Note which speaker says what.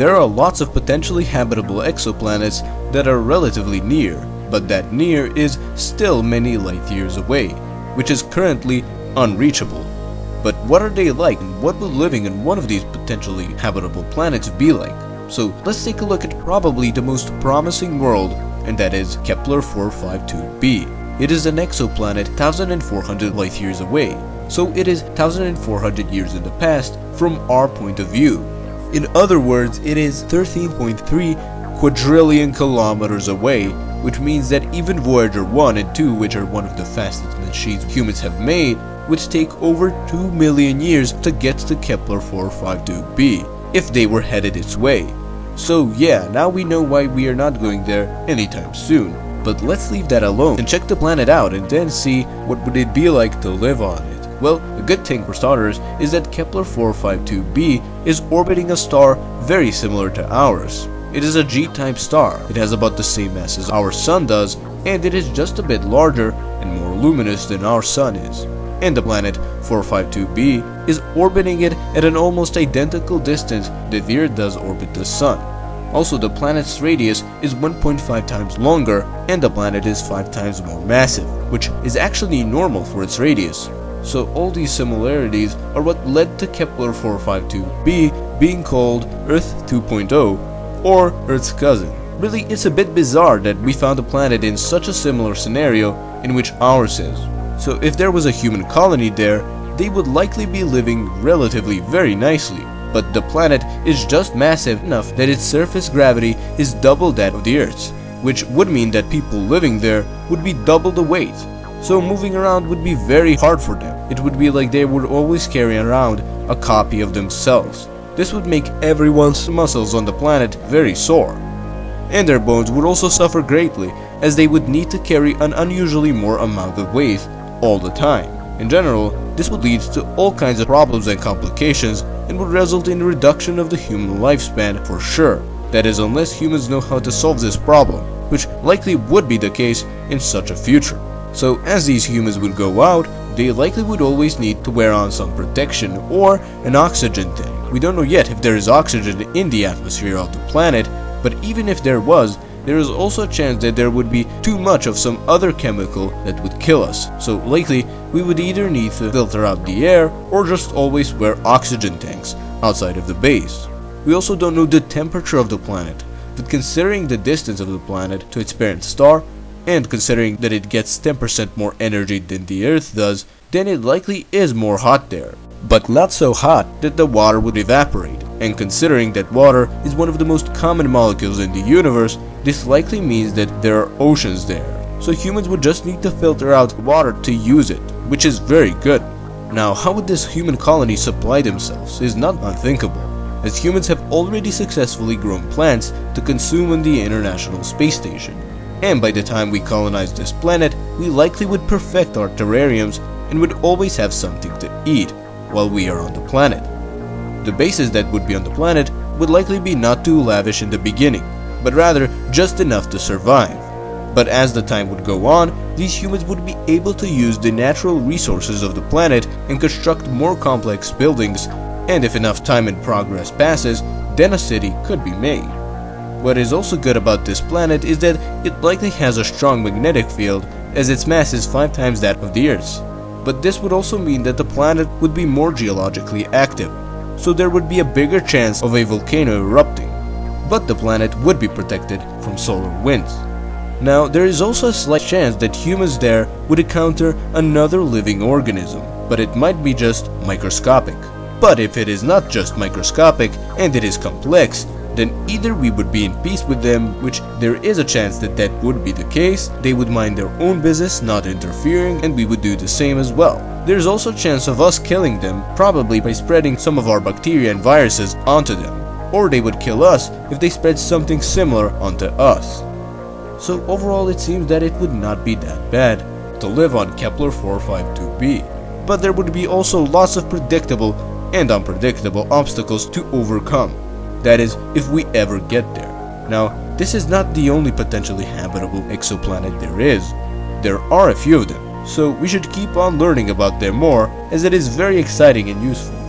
Speaker 1: there are lots of potentially habitable exoplanets that are relatively near, but that near is still many light years away, which is currently unreachable. But what are they like and what would living in one of these potentially habitable planets be like? So let's take a look at probably the most promising world and that is Kepler 452b. It is an exoplanet 1400 light years away, so it is 1400 years in the past from our point of view. In other words, it is 13.3 quadrillion kilometers away, which means that even Voyager 1 and 2, which are one of the fastest machines humans have made, would take over 2 million years to get to Kepler 452b, if they were headed its way. So yeah, now we know why we are not going there anytime soon. But let's leave that alone and check the planet out and then see what would it be like to live on. Well, a good thing for starters is that Kepler 452b is orbiting a star very similar to ours. It is a G-type star. It has about the same mass as our sun does, and it is just a bit larger and more luminous than our sun is. And the planet 452b is orbiting it at an almost identical distance that the Earth does orbit the sun. Also, the planet's radius is 1.5 times longer, and the planet is 5 times more massive, which is actually normal for its radius. So all these similarities are what led to Kepler 452b being called Earth 2.0 or Earth's cousin. Really, it's a bit bizarre that we found a planet in such a similar scenario in which ours is. So if there was a human colony there, they would likely be living relatively very nicely. But the planet is just massive enough that its surface gravity is double that of the Earth's, which would mean that people living there would be double the weight so moving around would be very hard for them. It would be like they would always carry around a copy of themselves. This would make everyone's muscles on the planet very sore. And their bones would also suffer greatly, as they would need to carry an unusually more amount of weight all the time. In general, this would lead to all kinds of problems and complications and would result in a reduction of the human lifespan for sure. That is unless humans know how to solve this problem, which likely would be the case in such a future. So as these humans would go out, they likely would always need to wear on some protection or an oxygen tank. We don't know yet if there is oxygen in the atmosphere of the planet, but even if there was, there is also a chance that there would be too much of some other chemical that would kill us. So likely, we would either need to filter out the air or just always wear oxygen tanks outside of the base. We also don't know the temperature of the planet, but considering the distance of the planet to its parent star, and considering that it gets 10% more energy than the Earth does, then it likely is more hot there. But not so hot that the water would evaporate. And considering that water is one of the most common molecules in the universe, this likely means that there are oceans there. So humans would just need to filter out water to use it, which is very good. Now, how would this human colony supply themselves is not unthinkable, as humans have already successfully grown plants to consume on the International Space Station and by the time we colonize this planet, we likely would perfect our terrariums and would always have something to eat while we are on the planet. The bases that would be on the planet would likely be not too lavish in the beginning, but rather just enough to survive. But as the time would go on, these humans would be able to use the natural resources of the planet and construct more complex buildings, and if enough time and progress passes, then a city could be made. What is also good about this planet is that it likely has a strong magnetic field as its mass is 5 times that of the Earth's. But this would also mean that the planet would be more geologically active, so there would be a bigger chance of a volcano erupting. But the planet would be protected from solar winds. Now, there is also a slight chance that humans there would encounter another living organism, but it might be just microscopic. But if it is not just microscopic and it is complex, then either we would be in peace with them, which there is a chance that that would be the case, they would mind their own business, not interfering, and we would do the same as well. There's also a chance of us killing them, probably by spreading some of our bacteria and viruses onto them. Or they would kill us if they spread something similar onto us. So overall it seems that it would not be that bad to live on Kepler 452b. But there would be also lots of predictable and unpredictable obstacles to overcome. That is, if we ever get there. Now, this is not the only potentially habitable exoplanet there is. There are a few of them, so we should keep on learning about them more as it is very exciting and useful.